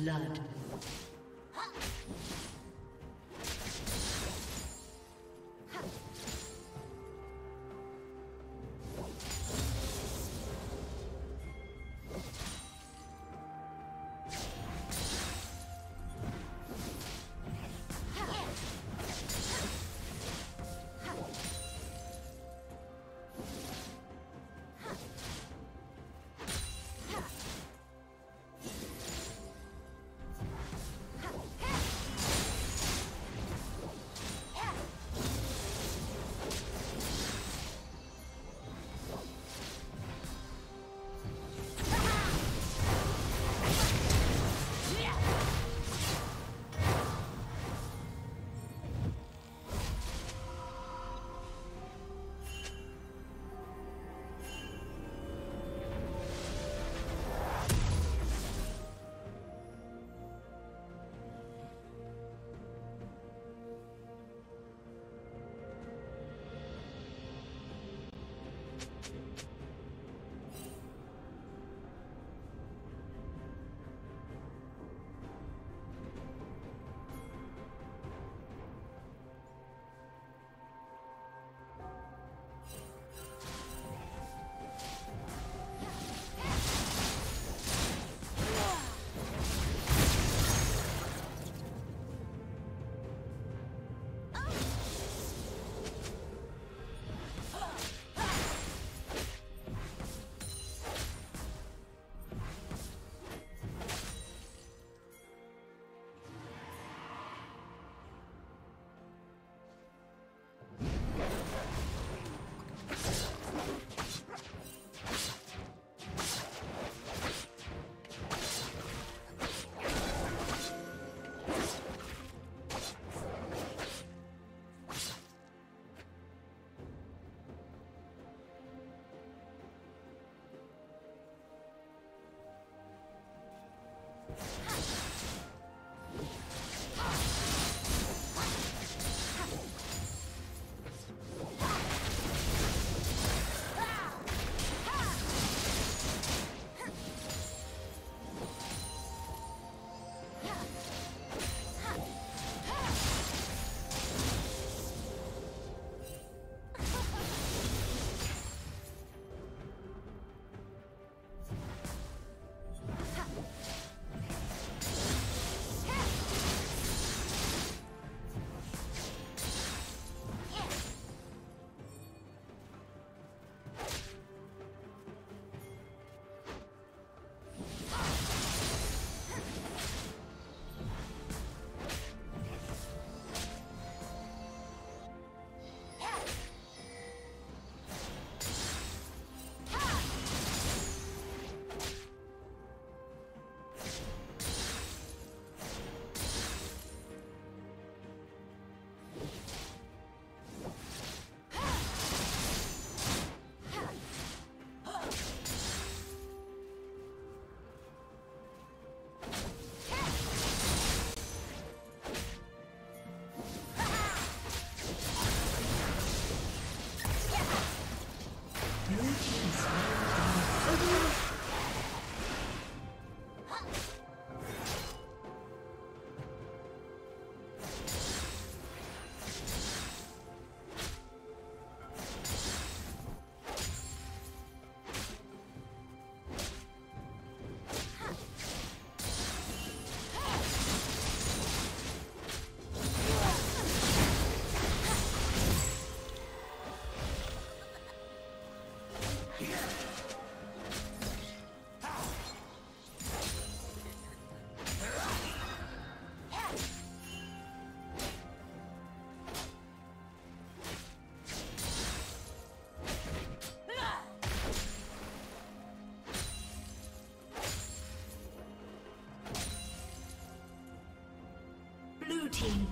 blood.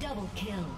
Double kill.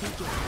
Thank you.